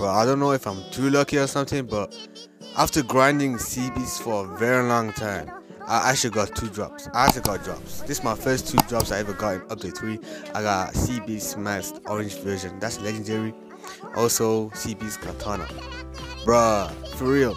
But I don't know if I'm too lucky or something, but after grinding CBs for a very long time, I actually got two drops. I actually got drops. This is my first two drops I ever got in update 3. I got CB's Smashed Orange version. That's legendary. Also CB's Katana. Bruh, for real.